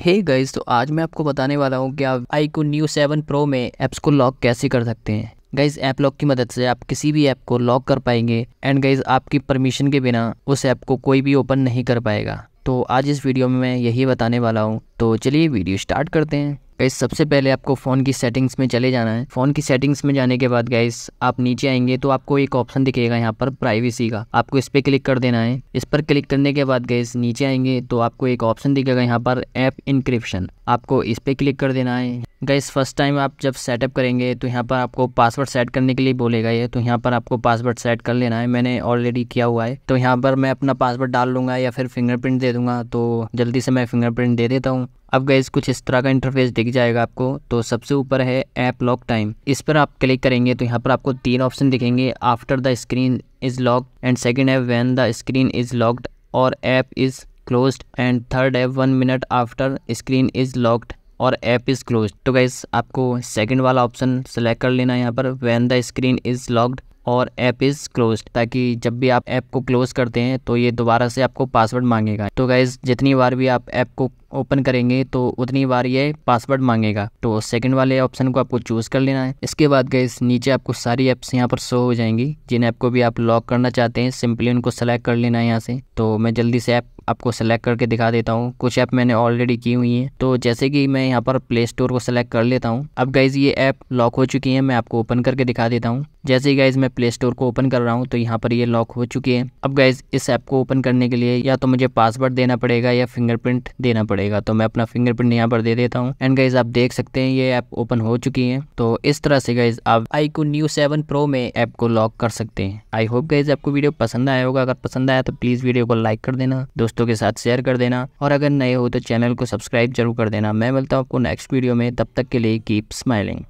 हे hey guys तो आज मैं आपको बताने वाला हूँ कि आप iQOO new seven pro में ऐप्स को लॉक कैसे कर सकते हैं। गाइज़ ऐप लॉक की मदद से आप किसी भी ऐप को लॉक कर पाएँगे एंड गाइज़ आपकी परमिशन के बिना उस ऐप को कोई भी ओपन नहीं कर पाएगा। तो आज इस वीडियो में मैं यही बताने वाला हूँ। तो चलिए वीडियो स्टार्ट करते हैं। गाइस सबसे पहले आपको फ़ोन की सेटिंग्स में चले जाना है। फ़ोन की सेटिंग्स में जाने के बाद गाइस आप नीचे आएँगे तो आपको एक ऑप्शन दिखेगा यहाँ पर प्राइवेसी का। आपको इस पर क्लिक कर देना है। इस पर क्लिक करने के बाद गाइस नीचे आएँगे तो आपको एक ऑप्शन दिखेगा यहाँ पर ऐप इंक्रिप्शन आपको इस पर क्लिक कर देना है। गाइस फ़र्स्ट टाइम आप जब सेटअप करेंगे तो यहाँ पर आपको पासवर्ड सेट करने के लिए बोलेगा ये। तो यहाँ पर आपको पासवर्ड सेट कर लेना है। मैंने ऑलरेडी किया हुआ है। तो यहाँ पर मैं अपना पासवर्ड डाल लूँगा या फिर फिंगरप्रिंट दे दूँगा। तो जल्दी से मैं फिंगरप्रिंट दे देता हूँ। अब गैस कुछ इस तरह का इंटरफेस दिख जाएगा आपको। तो सबसे ऊपर है ऐप लॉक टाइम इस पर आप क्लिक करेंगे तो यहाँ पर आपको तीन ऑप्शन दिखेंगे। After the screen is lock and second है when the screen is locked और app is close and third है one minute after screen is locked और ऐप इज़ क्लोज तो गैस आपको सेकंड वाला ऑप्शन सेलेक्ट कर लेना है यहाँ पर। When the screen is locked और ऐप इज़ क्लोज ताकि जब भी आप ऐप को क्लोज करते हैं तो ये दोबारा से आपको पासवर्ड मांगेगा। तो गैस जितनी बार भी आप ऐप को ओपन करेंगे तो उतनी बार ये पासवर्ड मांगेगा। तो सेकंड वाले ऑप्शन को आपको चूज़ कर लेना है। इसके बाद गए नीचे आपको सारी ऐप्स यहाँ पर शो हो जाएँगी। जिन ऐप को भी आप लॉक करना चाहते हैं सिंपली उनको सेलेक्ट कर लेना है यहाँ से। तो मैं जल्दी से ऐप आपको सेलेक्ट करके दिखा देता हूँ। कुछ ऐप मैंने ऑलरेडी की हुई हैं। तो जैसे कि मैं यहाँ पर प्ले स्टोर को सेलेक्ट कर लेता हूँ। अब गाइज़ ये ऐप लॉक हो चुकी है। मैं आपको ओपन करके दिखा देता हूँ। जैसे ही गाइज़ मैं प्ले स्टोर को ओपन कर रहा हूँ तो यहाँ पर ये लॉक हो चुकी है। अब गाइज़ इस ऐप को ओपन करने के लिए या तो मुझे पासवर्ड देना पड़ेगा या फिंगरप्रिंट देना पड़ेगा। तो मैं अपना फिंगरप्रिंट यहाँ पर दे देता हूँ। एंड गाइज़ आप देख सकते हैं, ये ऐप ओपन हो चुकी है। तो इस तरह से गाइज़ आप iQOO new seven pro में ऐप को लॉक कर सकते हैं। आई होप गाइज़ आपको वीडियो पसंद आया होगा। अगर पसंद आया तो प्लीज़ वीडियो को लाइक कर देना। दोस्तों के साथ शेयर कर देना। और अगर नए हो तो चैनल को सब्सक्राइब ज़रूर कर देना। मैं मिलता हूँ आपको नेक्स्ट वीडियो में। तब तक के लिए कीप स्माइलिंग